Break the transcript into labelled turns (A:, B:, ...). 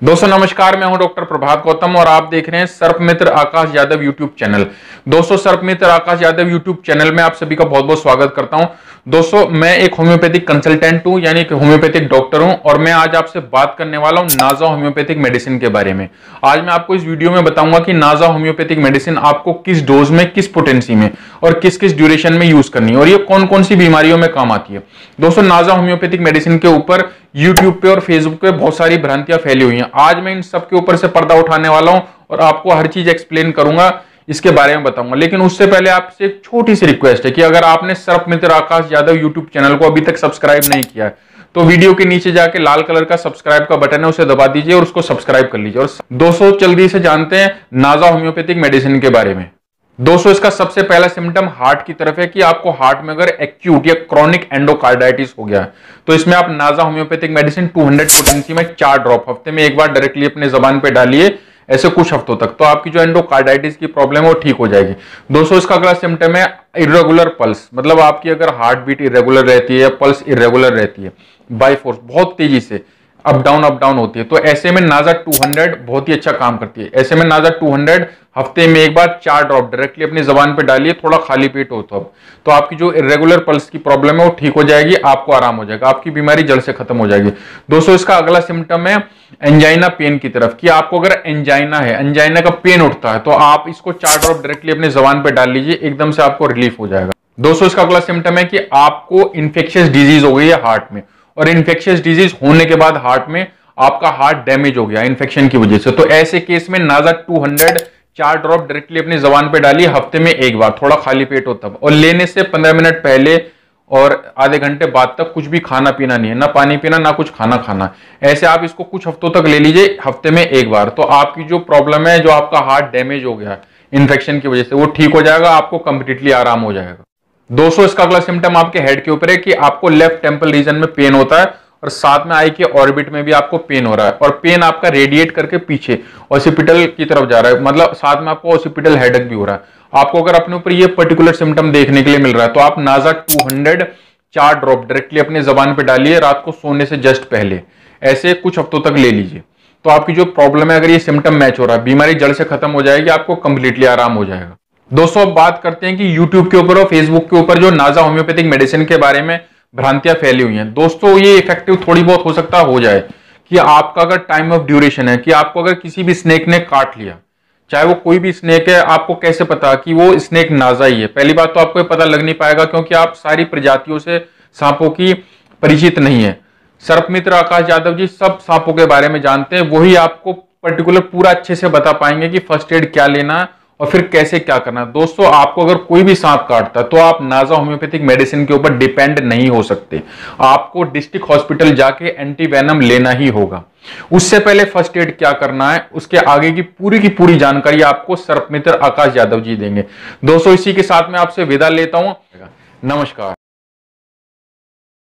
A: दोस्तों, नमस्कार, मैं हूँ डॉक्टर प्रभात गौतम और आप देख रहे हैं सर्प मित्र आकाश यादव यूट्यूब चैनल। दोस्तों, सर्प मित्र आकाश यादव यूट्यूब चैनल में आप सभी का बहुत बहुत स्वागत करता हूँ। दोस्तों, मैं एक होम्योपैथिक कंसल्टेंट हूँ, यानी कि होम्योपैथिक डॉक्टर हूँ, और मैं आज आपसे बात करने वाला हूँ नाजा होम्योपैथिक मेडिसिन के बारे में। आज मैं आपको इस वीडियो में बताऊँगा कि नाजा होम्योपैथिक मेडिसिन आपको किस डोज में, किस पोटेंसी में और किस किस ड्यूरेशन में यूज़ करनी है, और ये कौन कौन सी बीमारियों में काम आती है। दोस्तों, नाजा होम्योपैथिक मेडिसिन के ऊपर यूट्यूब पे और फेसबुक पे बहुत सारी भ्रांतियाँ फैली हुई हैं। आज मैं इन सब के ऊपर से पर्दा उठाने वाला हूँ और आपको हर चीज़ एक्सप्लेन करूँगा, इसके बारे में बताऊँगा। लेकिन उससे पहले आपसे एक छोटी सी रिक्वेस्ट है कि अगर आपने सर्प मित्र आकाश यादव यूट्यूब चैनल को अभी तक सब्सक्राइब नहीं किया है तो वीडियो के नीचे जाके लाल कलर का सब्सक्राइब का बटन है, उसे दबा दीजिए और उसको सब्सक्राइब कर लीजिए। और दोस्तों, जल्दी से जानते हैं नाजा होम्योपैथिक मेडिसिन के बारे में। दोस्तों, इसका सबसे पहला सिम्टम हार्ट की तरफ़ है कि आपको हार्ट में अगर एक्यूट या क्रॉनिक एंडोकार्डाइटिस हो गया है तो इसमें आप Naja homeopathic medicine 200 hundred potency में चार ड्रॉप हफ़्ते में एक बार डायरेक्टली अपने जबान पे डालिए, ऐसे कुछ हफ्तों तक। तो आपकी जो एंडोकार्डाइटिस की प्रॉब्लम है, वो ठीक हो जाएगी। दोस्तों, इसका अगला सिम्टम है इरेगुलर पल्स मतलब आपकी अगर हार्ट बीट इरेगुलर रहती है या पल्स इरेगुलर रहती है बाई फोर्स बहुत तेज़ी से। अप डाउन अप डाउन होती है। तो ऐसे में नाजा 200 बहुत ही अच्छा काम करती है। ऐसे में नाजा 200 हफ़्ते में एक बार चार ड्रॉप डायरेक्टली अपनी जबान पे डालिए, थोड़ा खाली पेट हो तो अब। तो आपकी जो इरेगुलर पल्स की प्रॉब्लम है, वो ठीक हो जाएगी, आपको आराम हो जाएगा। आपकी बीमारी जल्द से खत्म हो जाएगी। दोस्तों, इसका अगला सिम्टम है एंजाइना पेन की तरफ़ कि आपको अगर एंजाइना है एंजाइना का पेन उठता है तो आप इसको चार ड्रॉप डायरेक्टली अपनी जबान पर डाल लीजिए, एकदम से आपको रिलीफ हो जाएगा। दोस्तों, इसका अगला सिम्टम है कि आपको इन्फेक्शियस डिज़ीज़ हो गई है हार्ट में। और इन्फेक्शियस डिज़ीज़ होने के बाद हार्ट में आपका हार्ट डैमेज हो गया इन्फेक्शन की वजह से। तो ऐसे केस में नाजा 200 चार ड्रॉप डायरेक्टली अपनी जबान पे डालिए हफ़्ते में एक बार, थोड़ा खाली पेट हो तब। और लेने से 15 मिनट पहले और आधे घंटे बाद तक कुछ भी खाना पीना नहीं है। ना पानी पीना, ना कुछ खाना खाना। ऐसे आप इसको कुछ हफ्तों तक ले लीजिए, हफ़्ते में एक बार। तो आपकी जो प्रॉब्लम है, जो आपका हार्ट डैमेज हो गया इन्फेक्शन की वजह से, वो ठीक हो जाएगा, आपको कंप्लीटली आराम हो जाएगा। दोस्तों, इसका अगला सिम्टम आपके हेड के ऊपर है कि आपको लेफ़्ट टेंपल रीजन में पेन होता है और साथ में आई के ऑर्बिट में भी आपको पेन हो रहा है और पेन आपका रेडिएट करके पीछे ऑसिपिटल की तरफ़ जा रहा है। मतलब साथ में आपको ऑसिपिटल हेडक भी हो रहा है। आपको अगर अपने ऊपर ये पर्टिकुलर सिम्टम देखने के लिए मिल रहा है तो आप नाजा 200 चार ड्रॉप डायरेक्टली अपने जबान पे डालिए, रात को सोने से जस्ट पहले। ऐसे कुछ हफ्तों तक ले लीजिए। तो आपकी जो प्रॉब्लम है, अगर ये सिम्टम मैच हो रहा है, बीमारी जड़ से खत्म हो जाएगी, आपको कंप्लीटली आराम हो जाएगा। दोस्तों, अब बात करते हैं कि यूट्यूब के ऊपर और फेसबुक के ऊपर जो नाजा होम्योपैथिक मेडिसिन के बारे में भ्रांतियाँ फैली हुई हैं। दोस्तों, ये इफ़ेक्टिव थोड़ी बहुत हो सकता हो जाए कि आपका अगर टाइम ऑफ़ ड्यूरेशन है, कि आपको अगर किसी भी स्नेक ने काट लिया, चाहे वो कोई भी स्नेक है, आपको कैसे पता कि वो स्नेक नाजा ही है? पहली बात तो आपको पता लग नहीं पाएगा क्योंकि आप सारी प्रजातियों से सांपों की परिचित नहीं है। सर्पमित्र आकाश यादव जी सब सांपों के बारे में जानते हैं, वही आपको पर्टिकुलर पूरा अच्छे से बता पाएँगे कि फ़र्स्ट एड क्या लेना है और फिर कैसे क्या करना? दोस्तों, आपको अगर कोई भी सांप काटता है तो आप नाजा होम्योपैथिक मेडिसिन के ऊपर डिपेंड नहीं हो सकते। आपको डिस्ट्रिक्ट हॉस्पिटल जाके एंटीवेनम लेना ही होगा। उससे पहले फ़र्स्ट एड क्या करना है? उसके आगे की पूरी की पूरी जानकारी आपको सर्पमित्र आकाश यादव जी देंगे। दोस्तों, इसी के साथ में आपसे विदा लेता हूँ। नमस्कार।